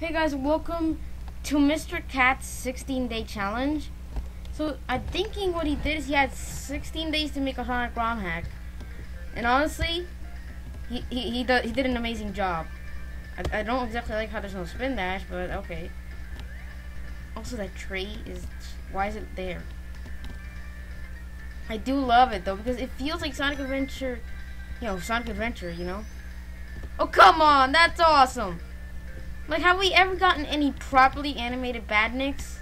Hey guys, welcome to Mr. Cat's 16 day challenge. So I'm thinking what he did is he had 16 days to make a Sonic ROM hack. And honestly, he he he, do, he did an amazing job. I, I don't exactly like how there's no spin dash, but okay. Also that tree is why is it there? I do love it though because it feels like Sonic Adventure, you know, Sonic Adventure, you know. Oh come on, that's awesome. Like, have we ever gotten any properly animated badniks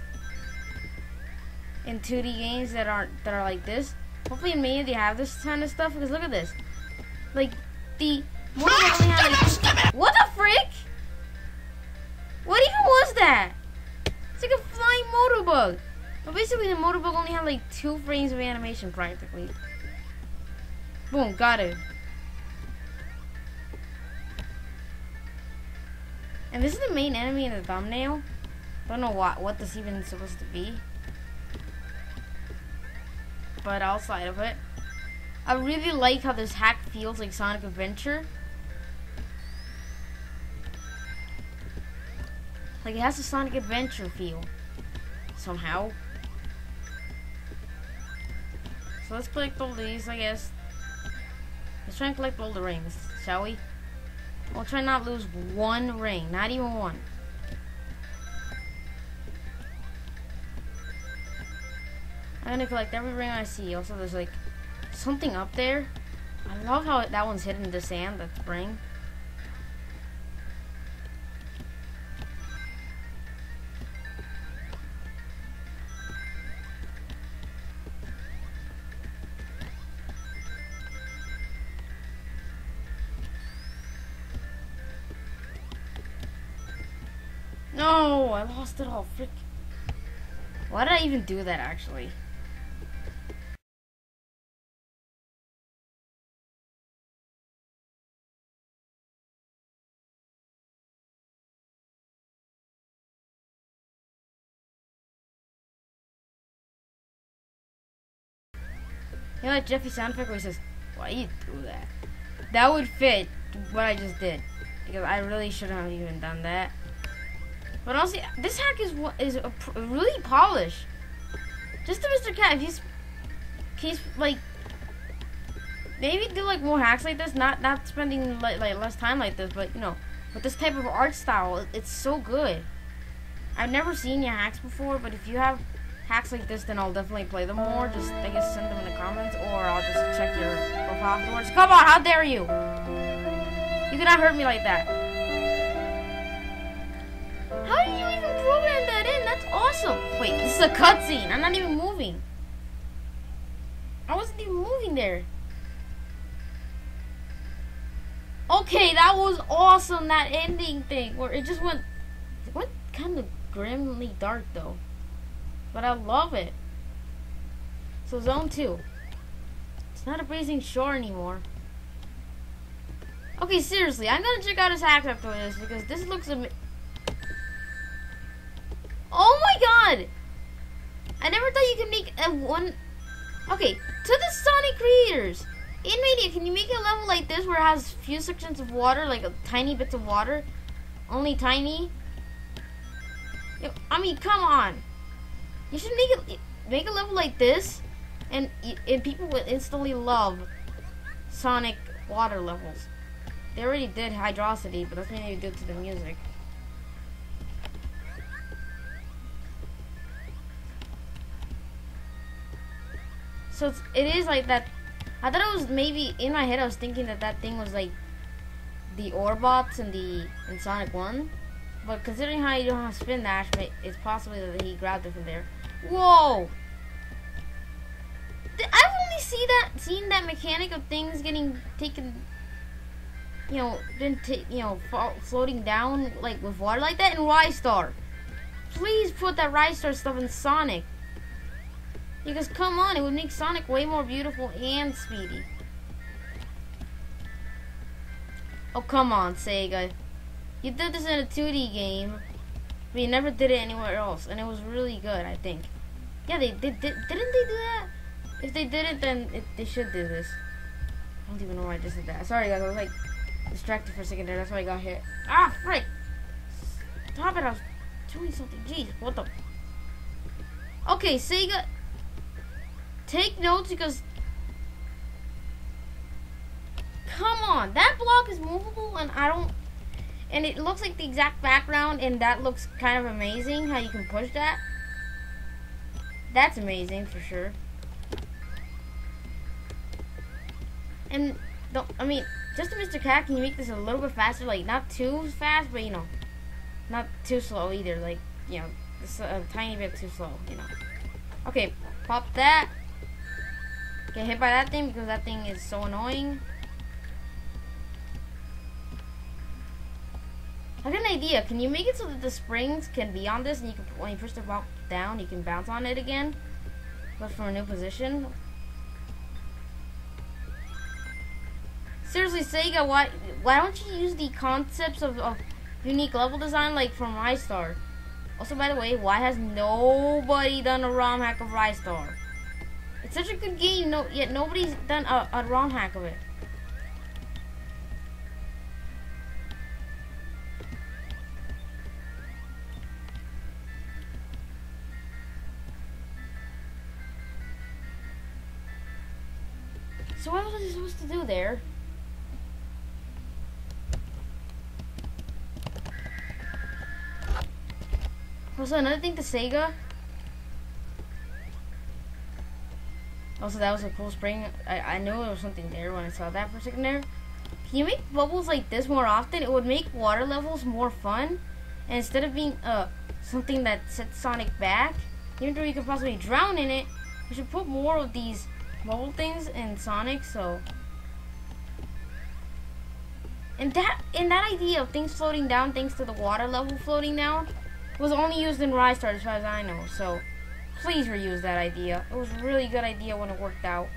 in 2D games that aren't that are like this? Hopefully, in Mania they have this kind of stuff. Because look at this, like the motorbug only like what the frick? What even was that? It's like a flying motorbug. But basically, the motorbug only had like two frames of animation practically. Boom, got it. And this is the main enemy in the thumbnail. I don't know what what this even is supposed to be. But outside of it. I really like how this hack feels like Sonic Adventure. Like it has a Sonic Adventure feel. Somehow. So let's collect all these, I guess. Let's try and collect all the rings, shall we? We'll try not lose one ring, not even one. I'm gonna collect every ring I see. Also, there's like something up there. I love how that one's hidden in the sand, that ring. No, I lost it all. Frick. Why did I even do that, actually? You know that Jeffy sound effect where he says, why you do that? That would fit what I just did. Because I really shouldn't have even done that. But honestly, this hack is is really polished. Just to Mr. Cat, if he's he's like maybe do like more hacks like this, not not spending like, like less time like this, but you know, with this type of art style, it's so good. I've never seen your hacks before, but if you have hacks like this, then I'll definitely play them more. Just I guess send them in the comments, or I'll just check your profile afterwards. Come on, how dare you? You cannot hurt me like that. Awesome. Wait, this is a cutscene. I'm not even moving. I wasn't even moving there. Okay, that was awesome. That ending thing where it just went, it went kind of grimly dark though, but I love it. So zone two. It's not a blazing shore anymore. Okay, seriously, I'm gonna check out his hack after this because this looks amazing. Oh my god! I never thought you could make a one... Okay, to the Sonic creators! In Mania, can you make a level like this where it has few sections of water, like a tiny bits of water? Only tiny? I mean, come on! You should make it make a level like this, and, and people would instantly love Sonic water levels. They already did Hydrocity, but that's mainly due to the music. So it's, it is like that. I thought it was maybe in my head. I was thinking that that thing was like the Orbots in the in Sonic One, but considering how you don't have spin dash, it's possible that he grabbed it from there. Whoa! I've only see that seen that mechanic of things getting taken, you know, been you know floating down like with water like that in Ristar. Please put that Ristar stuff in Sonic. Because come on, it would make Sonic way more beautiful and speedy. Oh, come on, Sega. You did this in a 2D game, but you never did it anywhere else, and it was really good, I think. Yeah, they did. did didn't they do that? If they didn't, then it, they should do this. I don't even know why I just did that. Sorry, guys. I was like distracted for a second there. That's why I got hit. Ah, frick! Stop it. I was doing something. Jeez, what the? Okay, Sega. Take notes because. Come on, that block is movable, and I don't. And it looks like the exact background, and that looks kind of amazing how you can push that. That's amazing for sure. And don't, I mean, just Mr. Cat, can you make this a little bit faster? Like, not too fast, but, you know, not too slow either. Like, you know, just a tiny bit too slow, you know. Okay, pop that. Get hit by that thing because that thing is so annoying. I got an idea. Can you make it so that the springs can be on this and you can, when you push the block down, you can bounce on it again? But from a new position? Seriously, Sega, why why don't you use the concepts of, of unique level design like from Ristar? Also, by the way, why has nobody done a ROM hack of Ristar? It's such a good game, no, yet nobody's done a, a ROM hack of it. So what was I supposed to do there? Also, another thing to Sega. Also, that was a cool spring. I, I knew there was something there when I saw that for a second there. Can you make bubbles like this more often? It would make water levels more fun. And instead of being uh something that sets Sonic back, even though you could possibly drown in it, we should put more of these bubble things in Sonic. So, and that and that idea of things floating down thanks to the water level floating down was only used in Rise Ristar as far as I know. So, please reuse that idea. It was a really good idea when it worked out.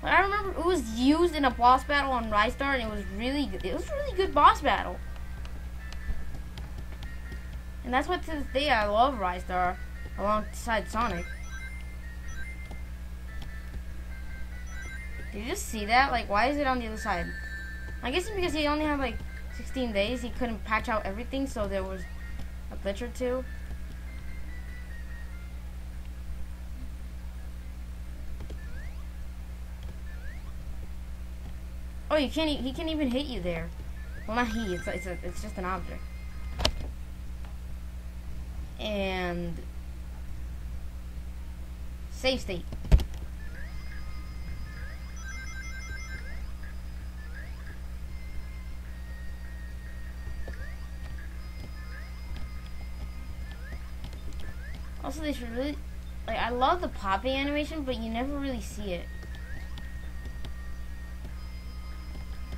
But I remember it was used in a boss battle on Ristar, and it was really good. It was a really good boss battle. And that's what to this day I love Ristar alongside Sonic. Did you just see that? Like, why is it on the other side? I guess it's because he only had like 16 days. He couldn't patch out everything, so there was a glitch or two. You can't. He can't even hit you there. Well, not he. It's it's a, it's just an object. And save state. Also, they should really like. I love the popping animation, but you never really see it.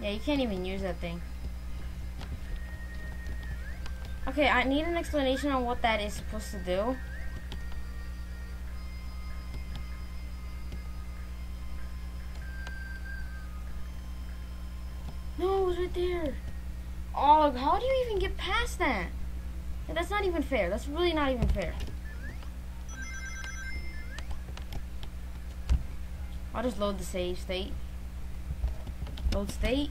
Yeah, you can't even use that thing. Okay, I need an explanation on what that is supposed to do. No, it was right there. Oh, how do you even get past that? That's not even fair. That's really not even fair. I'll just load the save state. Load state.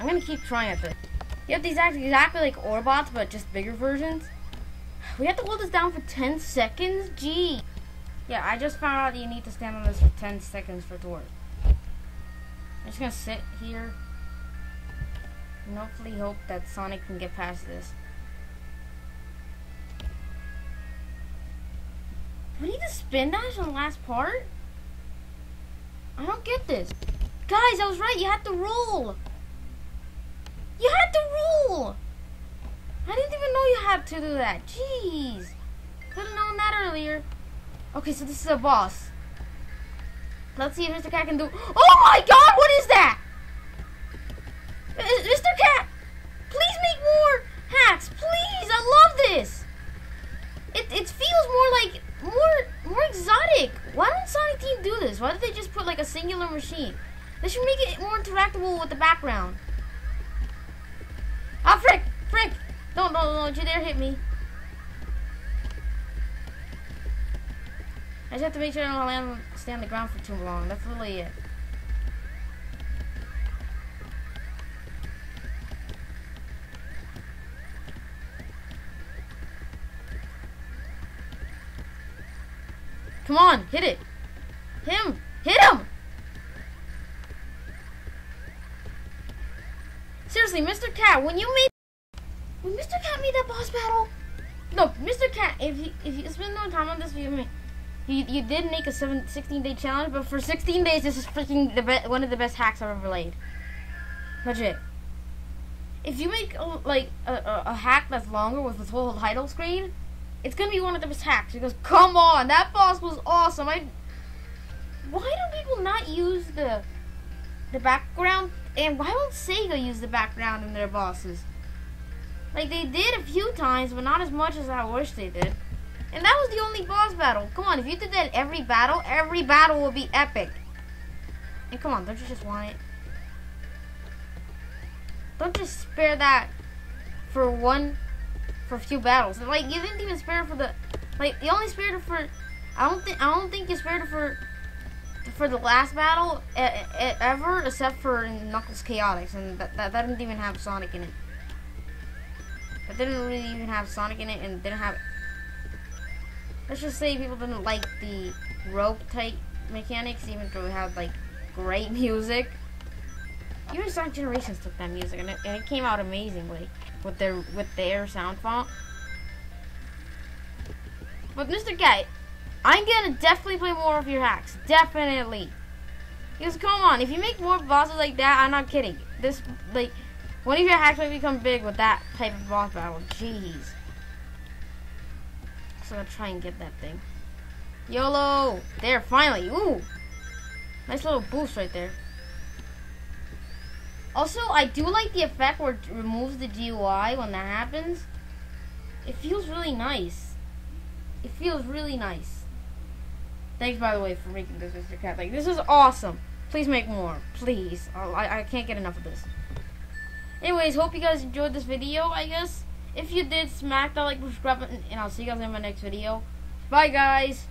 I'm gonna keep trying at this. You have these act exactly like Orbots, but just bigger versions. We have to hold this down for 10 seconds? Gee. Yeah, I just found out you need to stand on this for 10 seconds for it to work. I'm just gonna sit here and hopefully hope that Sonic can get past this. We need to spin dash on the last part? I don't get this. Guys, I was right. You had to roll. You had to roll. I didn't even know you had to do that. Jeez. Could have known that earlier. Okay, so this is a boss. Let's see if Mr. Cat can do... Oh my god, what is that? Mr. Cat, please make more hacks. Please, I love this. It, it feels more like more more exotic. Why don't Sonic Team do this? Why did they just put like a singular machine? They should make it more interactable with the background. Ah, frick! Frick! Don't, don't, don't you dare hit me. I just have to make sure I don't land, stay on the ground for too long. That's really it. Come on, hit it. Him! Hit him! Mr. Cat, when you made when Mr. Cat made that boss battle, no, Mr. Cat, if you if you spend no time on this video, you you did make a seven, 16 day challenge, but for 16 days, this is freaking the be- one of the best hacks I've ever laid. Legit. If you make a, like a, a, a hack that's longer with the whole title screen, it's gonna be one of the best hacks. Because come on, that boss was awesome. I. Why do people not use the the background? And why won't Sega use the background in their bosses? Like they did a few times, but not as much as I wish they did. And that was the only boss battle. Come on, if you did that every battle, every battle would be epic. And come on, don't you just want it? Don't just spare that for one, for a few battles. Like you didn't even spare it for the, like you only spared it for. I don't think I don't think you spared it for for the last battle e- e- ever, except for Knuckles Chaotix, and that, that, that didn't even have Sonic in it. That didn't really even have Sonic in it, and didn't have. Let's just say people didn't like the rope type mechanics, even though it had like great music. Even Sonic Generations took that music, and it, and it came out amazingly with their with their sound font. But Mr. Cat, I'm gonna definitely play more of your hacks. Definitely. Because come on, if you make more bosses like that, I'm not kidding. This like one of your hacks might become big with that type of boss battle. Jeez. So I'm gonna try and get that thing. YOLO! There, finally. Ooh! Nice little boost right there. Also, I do like the effect where it removes the GUI when that happens. It feels really nice. It feels really nice. Thanks, by the way, for making this, Mr. Cat. Like, this is awesome. Please make more. Please. I, I can't get enough of this. Anyways, hope you guys enjoyed this video, I guess. If you did, smack that like, subscribe button, and I'll see you guys in my next video. Bye, guys.